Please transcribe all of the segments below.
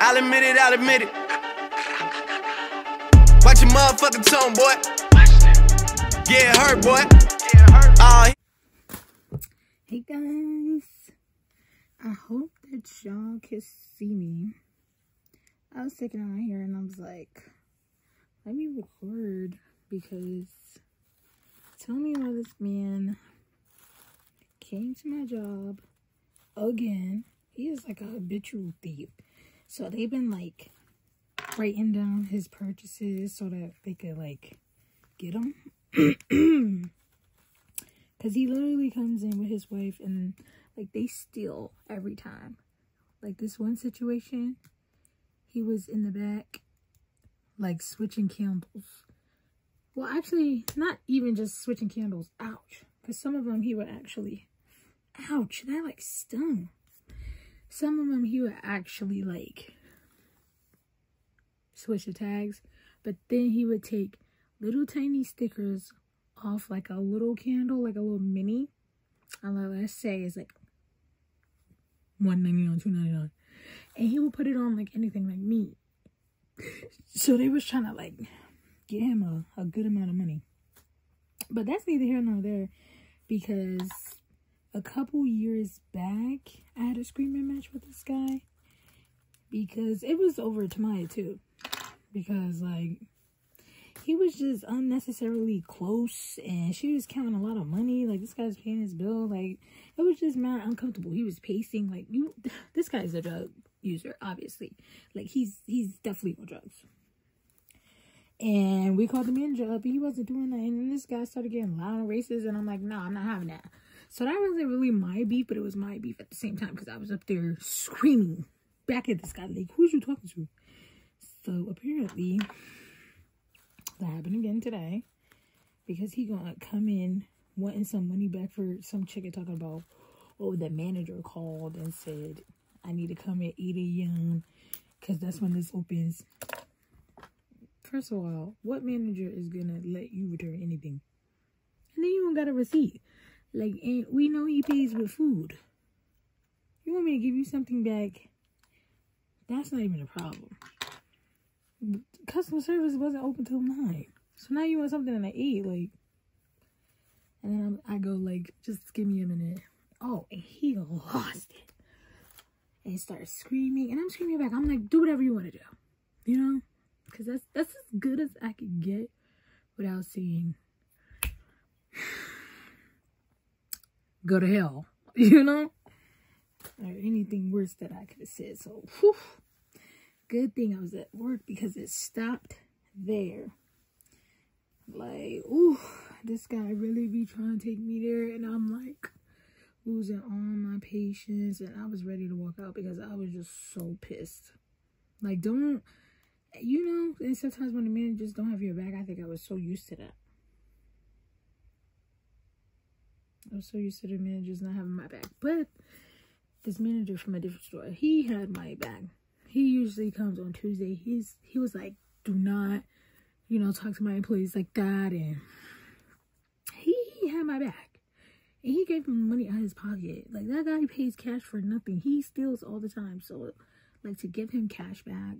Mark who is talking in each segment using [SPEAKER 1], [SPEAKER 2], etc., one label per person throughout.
[SPEAKER 1] I'll admit it, I'll admit it. Watch your motherfucking tone, boy. Get hurt, boy. Oh,
[SPEAKER 2] Hey guys, I hope that y'all can see me. I was sitting out here and I was like, let me record because tell me why this man came to my job again. He is like a habitual thief. So they've been like writing down his purchases so that they could like get him. Cause he literally comes in with his wife and like they steal every time. Like this one situation, he was in the back, like switching candles. Well, actually, not even just switching candles. Ouch. Cause some of them he would actually, ouch, that like stung. Some of them he would actually like switch the tags, but then he would take little tiny stickers off like a little candle, like a little mini. And let's say it's like one ninety nine, two ninety nine, and he would put it on like anything like me. So they was trying to like get him a, a good amount of money, but that's neither here nor there because a couple years back I had a screaming match with this guy because it was over Tamaya too. Because like he was just unnecessarily close and she was counting a lot of money. Like this guy's paying his bill. Like it was just mad uncomfortable. He was pacing like you this guy's a drug user obviously. Like he's he's definitely on drugs. And we called the manager up and he wasn't doing that and this guy started getting loud and racist and i'm like no nah, i'm not having that so that wasn't really my beef but it was my beef at the same time because i was up there screaming back at this guy like who's you talking to so apparently that happened again today because he gonna come in wanting some money back for some chicken talking about oh the manager called and said I need to come at 8 a.m. because that's when this opens. First of all, what manager is gonna let you return anything? And then you don't got a receipt. Like, and we know he pays with food. You want me to give you something back? That's not even a problem customer service wasn't open till nine. So now you want something at eight, like. And then I'm, I go like, just give me a minute. Oh, and he lost it and starts screaming, and I'm screaming back. I'm like, do whatever you want to do, you know, because that's that's as good as I could get without saying go to hell, you know, or anything worse that I could have said. So, whew good thing I was at work because it stopped there. Like, ooh, this guy really be trying to take me there. And I'm like losing all my patience. And I was ready to walk out because I was just so pissed. Like, don't, you know, and sometimes when the managers don't have your back, I think I was so used to that. I was so used to the managers not having my back. But this manager from a different store, he had my back he usually comes on Tuesday. He's he was like, do not, you know, talk to my employees like that. And he, he had my back. And he gave him money out of his pocket. Like that guy pays cash for nothing. He steals all the time. So like to give him cash back.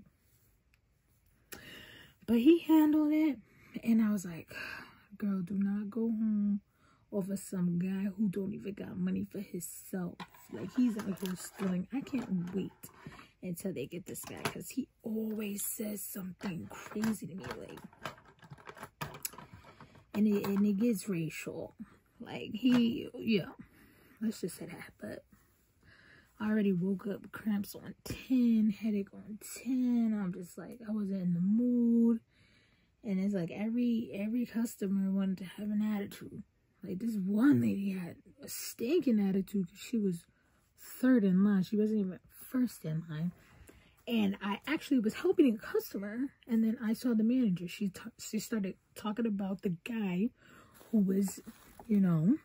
[SPEAKER 2] But he handled it. And I was like, girl, do not go home over some guy who don't even got money for himself. Like he's out here stealing. I can't wait until they get this guy because he always says something crazy to me like and it, and it gets racial like he yeah let's just say that but I already woke up cramps on 10 headache on 10 i'm just like i wasn't in the mood and it's like every every customer wanted to have an attitude like this one lady had a stinking attitude because she was third in line. She wasn't even first in line. And I actually was helping a customer and then I saw the manager. She she started talking about the guy who was you know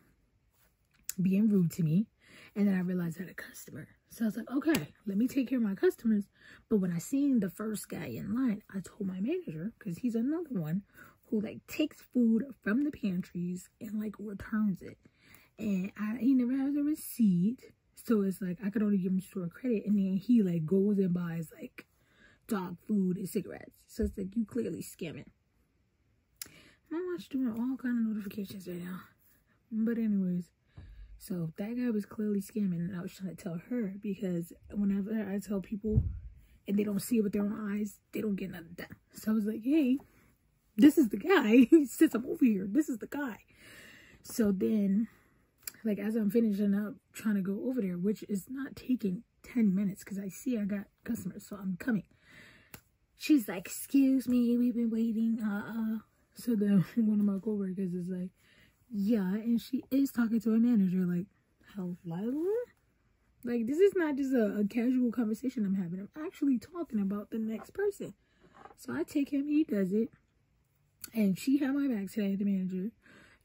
[SPEAKER 2] being rude to me. And then I realized I had a customer. So I was like okay let me take care of my customers. But when I seen the first guy in line I told my manager because he's another one who like takes food from the pantries and like returns it and I, he never has a receipt So it's like I could only give him store credit, and then he like goes and buys like dog food and cigarettes. So it's like you clearly scamming. My watch doing all kind of notifications right now. But anyways, so that guy was clearly scamming, and I was trying to tell her because whenever I tell people and they don't see it with their own eyes, they don't get nothing done. So I was like, hey, this is the guy. Since I'm over here, this is the guy. So then, like as I'm finishing up trying to go over there, which is not taking 10 minutes because I see I got customers, so I'm coming. She's like, excuse me, we've been waiting. Uh-uh. So then one of my coworkers is like, yeah, and she is talking to a manager like, hello? Like, this is not just a, a casual conversation I'm having. I'm actually talking about the next person. So I take him, he does it. And she had my back today, the manager.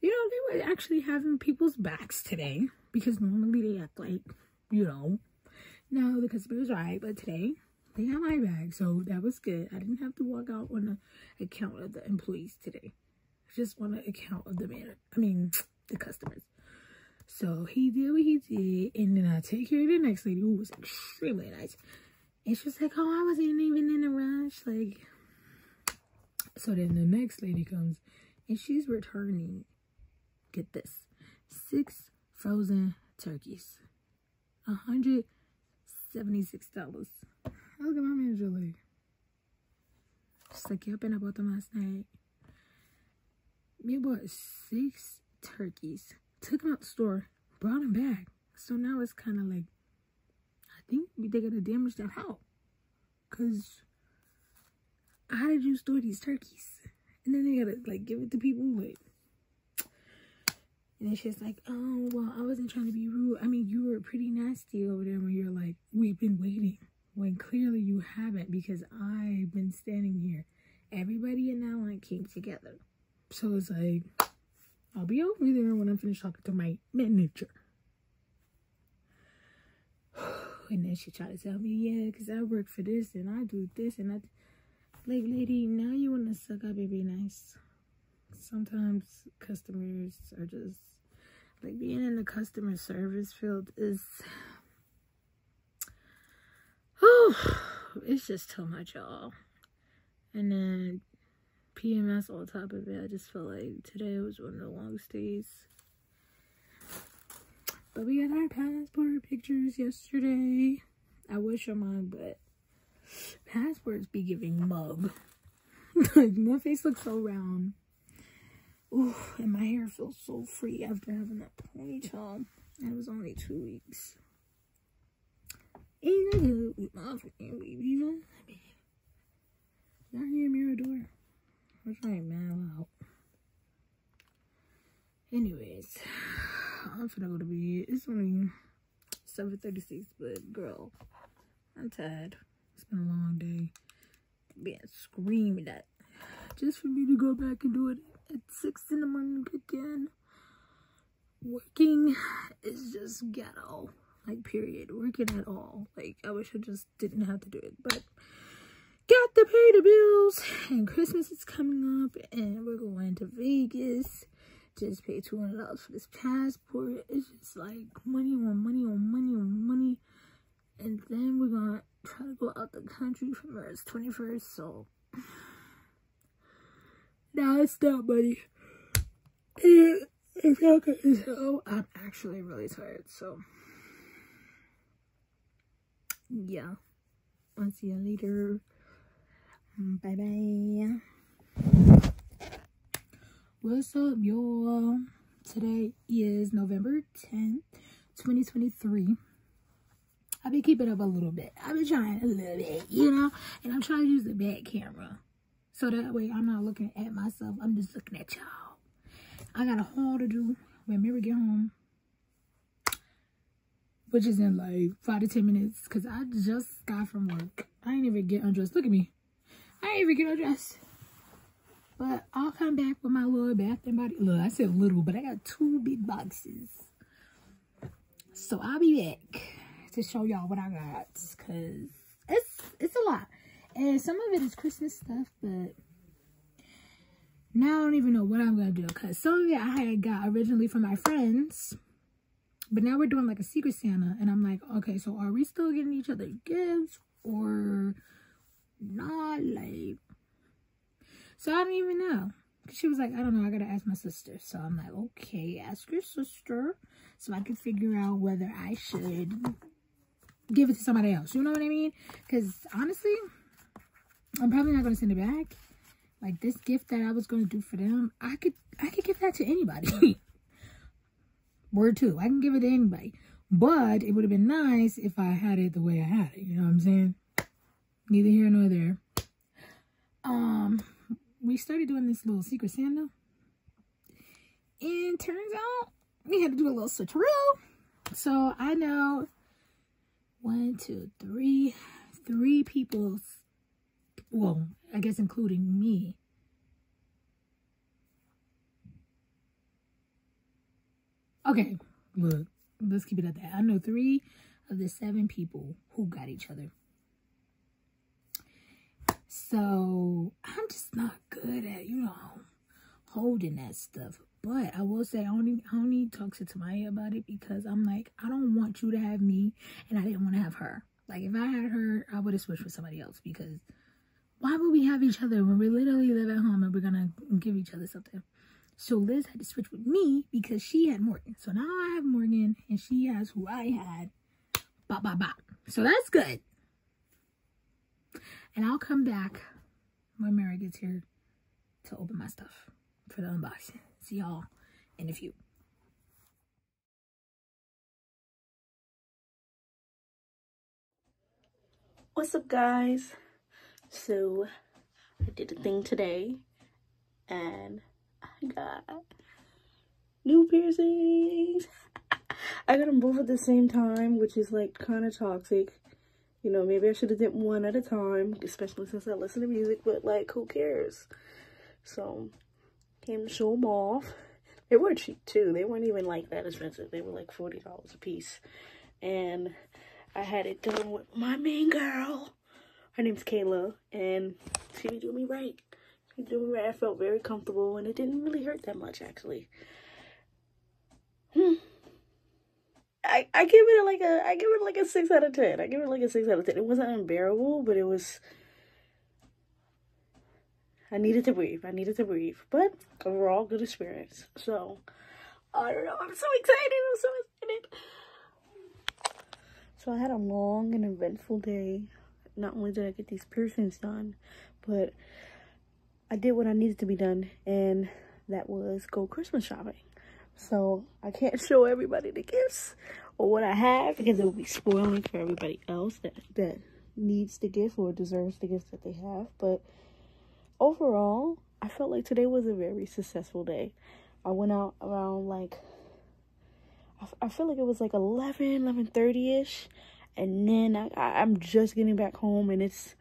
[SPEAKER 2] You know, they were actually having people's backs today. Because normally they act like, you know, no, the customer's right. But today, they had my bag. So that was good. I didn't have to walk out on the account of the employees today. just on the account of the manager. I mean, the customers. So he did what he did, and then I take care of the next lady who was extremely nice. And she was like, oh, I wasn't even in a rush. Like, so then the next lady comes, and she's returning, get this, six frozen turkeys. $176. I look at my manager like, she's like, yep, and I bought them last night. Me bought six turkeys took them out the store, brought them back. So now it's kind of like, I think they gotta damage that house. Cause how did you store these turkeys? And then they gotta like give it to people like and then she's like, oh, well, I wasn't trying to be rude. I mean, you were pretty nasty over there when you're like, we've been waiting. When clearly you haven't because I've been standing here. Everybody in that line came together. So it's like, I'll be over there when I'm finished talking to my manager. And then she tried to tell me, yeah, because I work for this and I do this and I. Like, lady, now you want to suck up and be nice. Sometimes customers are just. Like, being in the customer service field is. Oh, it's just too much, y'all. And then PMS on top of it. I just felt like today was one of the longest days. But we got our passport pictures yesterday. I wish I'm on, but passports be giving mug. like my face looks so round. Ooh, and my hair feels so free after having that ponytail. It was only two weeks. Ain't good with my freaking baby? Y'all hear Mirador? Where's my man out? Anyways, I'm finna go to bed. It's only 7.36, but girl, I'm tired. It's been a long day. Being screamed at. Just for me to go back and do it at 6 in the morning again. Working is just ghetto. Like, period. Working at all. Like, I wish I just didn't have to do it. But got to pay the bills and Christmas is coming up and we're going to Vegas. Just pay $200 for this passport. It's just like money on money on money on money. And then we're going to try to go out the country for March 21st. So now it's not money. If y'all can tell, I'm actually really tired. So yeah. I'll see you later. Bye bye. What's up, y'all? Today is November 10th, 2023. I've been keeping up a little bit. I've been trying a little bit, you know? And I'm trying to use the back camera. So that way I'm not looking at myself. I'm just looking at y'all. I got a haul to do when Mary get home. Which is in like five to ten minutes. Because I just got from work. I ain't even get undressed. Look at me. I ain't even get undressed. But I'll come back with my little bath and body. Look, I said little, but I got two big boxes. So I'll be back to show y'all what I got. Because it's, it's a lot. And some of it is Christmas stuff, but now I don't even know what I'm going to do. Because some of it I had got originally from my friends. But now we're doing like a secret Santa, and I'm like, okay, so are we still getting each other gifts or not? Like, so I don't even know. She was like, I don't know, I gotta ask my sister. So I'm like, okay, ask your sister so I can figure out whether I should give it to somebody else. You know what I mean? Because honestly, I'm probably not gonna send it back. Like this gift that I was gonna do for them, I could I could give that to anybody. Word two, I can give it to anybody. But it would have been nice if I had it the way I had it. You know what I'm saying? Neither here nor there. Um, we started doing this little secret Santa. And turns out we had to do a little switcheroo. So I know one, two, three, three people, well, I guess including me. Okay, look, let's keep it at that. I know three of the seven people who got each other. So I'm just not good at, you know, holding that stuff. But I will say I only I only talk to Tamaya about it because I'm like, I don't want you to have me and I didn't want to have her. Like if I had her, I would have switched with somebody else because why would we have each other when we literally live at home and we're gonna give each other something? So Liz had to switch with me because she had Morgan. So now I have Morgan and she has who I had. Bop, bop, bop. So that's good. And I'll come back when Mary gets here to open my stuff for the unboxing. See y'all in a few.
[SPEAKER 3] What's up, guys? So, I did a thing today, and I got new piercings. I got them both at the same time, which is like kind of toxic you know, maybe I should have did one at a time, especially since I listen to music, but like, who cares? So, came them off. They were cheap too. They weren't even like that expensive. They were like $40 a piece. And I had it done with my main girl. Her name's Kayla. And she doing me right. She doing me right. I felt very comfortable and it didn't really hurt that much actually. Hmm. I, I give it like a I give it like a six out of ten. I give it like a six out of ten. It wasn't unbearable, but it was I needed to breathe. I needed to breathe. But overall good experience. So I don't know. I'm so excited. I'm so excited. So I had a long and eventful day. Not only did I get these piercings done, but I did what I needed to be done and that was go Christmas shopping. So I can't show everybody the gifts or what I have because it will be spoiling for everybody else that, that needs the gift or deserves the gift that they have. But overall, I felt like today was a very successful day. I went out around like, I, feel like it was like 11, 11.30ish. And then I, I, I'm just getting back home and it's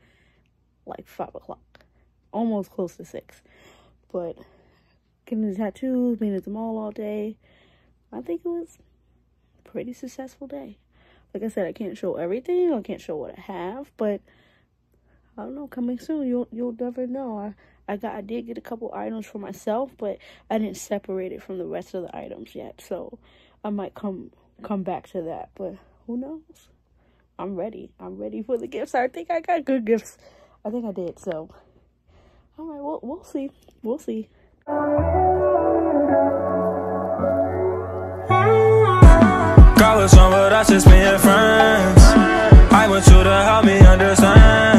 [SPEAKER 3] like 5 o'clock. Almost close to 6. But getting the tattoos, being at the mall all day. I think it was pretty successful day. Like I said, I can't show everything. I can't show what I have, but I don't know. Coming soon, you'll you'll never know. I I got I did get a couple items for myself, but I didn't separate it from the rest of the items yet. So I might come come back to that. But who knows? I'm ready. I'm ready for the gifts. I think I got good gifts. I think I did. So all right, well we'll see. We'll see.
[SPEAKER 4] With us? Being friends. I want you to help me understand.